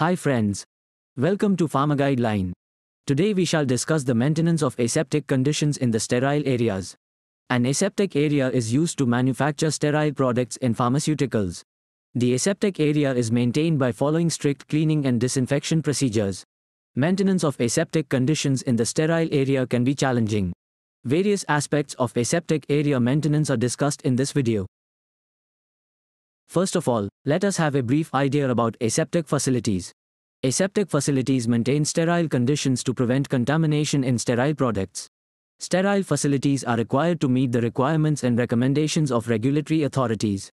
Hi friends. Welcome to Pharma Guideline. Today we shall discuss the maintenance of aseptic conditions in the sterile areas. An aseptic area is used to manufacture sterile products in pharmaceuticals. The aseptic area is maintained by following strict cleaning and disinfection procedures. Maintenance of aseptic conditions in the sterile area can be challenging. Various aspects of aseptic area maintenance are discussed in this video. First of all, let us have a brief idea about aseptic facilities. Aseptic facilities maintain sterile conditions to prevent contamination in sterile products. Sterile facilities are required to meet the requirements and recommendations of regulatory authorities.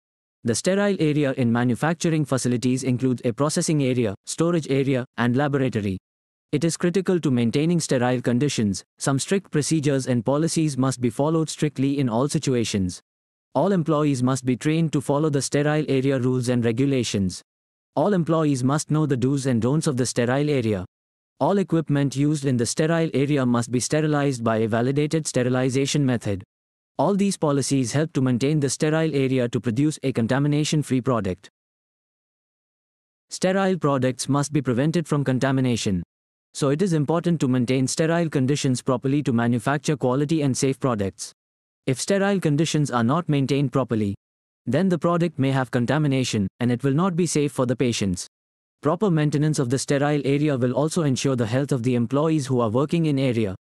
The sterile area in manufacturing facilities includes a processing area, storage area, and laboratory. It is critical to maintaining sterile conditions. Some strict procedures and policies must be followed strictly in all situations. All employees must be trained to follow the sterile area rules and regulations. All employees must know the do's and don'ts of the sterile area. All equipment used in the sterile area must be sterilized by a validated sterilization method. All these policies help to maintain the sterile area to produce a contamination-free product. Sterile products must be prevented from contamination. So it is important to maintain sterile conditions properly to manufacture quality and safe products. If sterile conditions are not maintained properly, then the product may have contamination and it will not be safe for the patients. Proper maintenance of the sterile area will also ensure the health of the employees who are working in area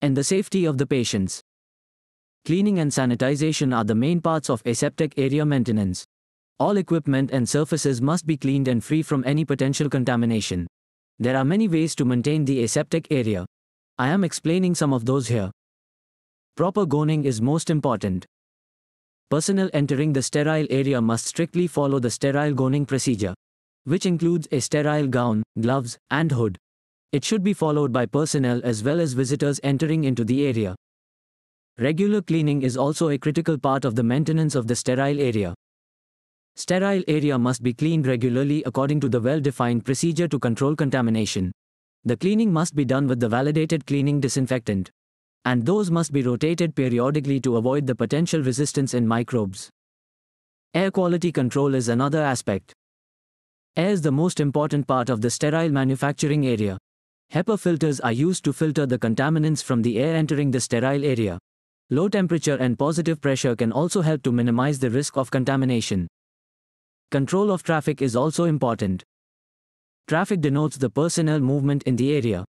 and the safety of the patients. Cleaning and sanitization are the main parts of aseptic area maintenance. All equipment and surfaces must be cleaned and free from any potential contamination. There are many ways to maintain the aseptic area. I am explaining some of those here. Proper gowning is most important. Personnel entering the sterile area must strictly follow the sterile gowning procedure, which includes a sterile gown, gloves, and hood. It should be followed by personnel as well as visitors entering into the area. Regular cleaning is also a critical part of the maintenance of the sterile area. Sterile area must be cleaned regularly according to the well-defined procedure to control contamination. The cleaning must be done with the validated cleaning disinfectant and those must be rotated periodically to avoid the potential resistance in microbes. Air quality control is another aspect. Air is the most important part of the sterile manufacturing area. HEPA filters are used to filter the contaminants from the air entering the sterile area. Low temperature and positive pressure can also help to minimize the risk of contamination. Control of traffic is also important. Traffic denotes the personnel movement in the area.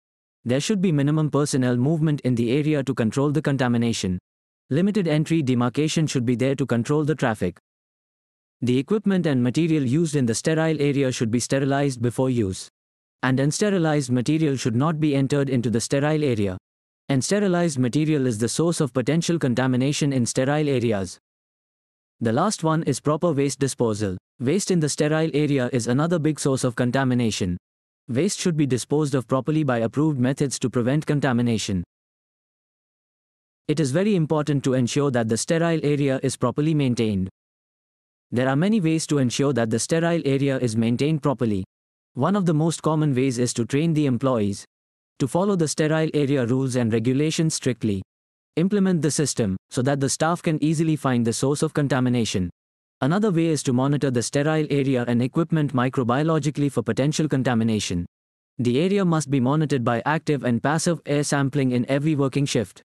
There should be minimum personnel movement in the area to control the contamination. Limited entry demarcation should be there to control the traffic. The equipment and material used in the sterile area should be sterilized before use. And unsterilized material should not be entered into the sterile area. And sterilized material is the source of potential contamination in sterile areas. The last one is proper waste disposal. Waste in the sterile area is another big source of contamination. Waste should be disposed of properly by approved methods to prevent contamination. It is very important to ensure that the sterile area is properly maintained. There are many ways to ensure that the sterile area is maintained properly. One of the most common ways is to train the employees to follow the sterile area rules and regulations strictly. Implement the system so that the staff can easily find the source of contamination. Another way is to monitor the sterile area and equipment microbiologically for potential contamination. The area must be monitored by active and passive air sampling in every working shift.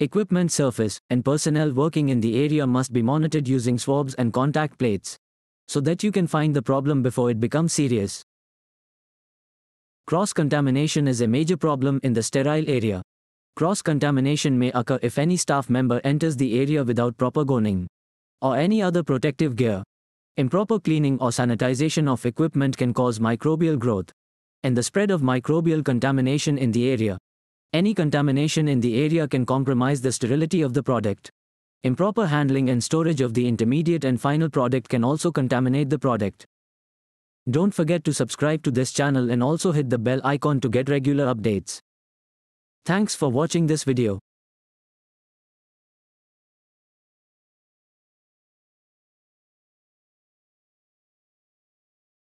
Equipment surface and personnel working in the area must be monitored using swabs and contact plates so that you can find the problem before it becomes serious. Cross contamination is a major problem in the sterile area. Cross contamination may occur if any staff member enters the area without proper gowning or any other protective gear. Improper cleaning or sanitization of equipment can cause microbial growth and the spread of microbial contamination in the area. Any contamination in the area can compromise the sterility of the product. Improper handling and storage of the intermediate and final product can also contaminate the product. Don't forget to subscribe to this channel and also hit the bell icon to get regular updates. Thanks for watching this video.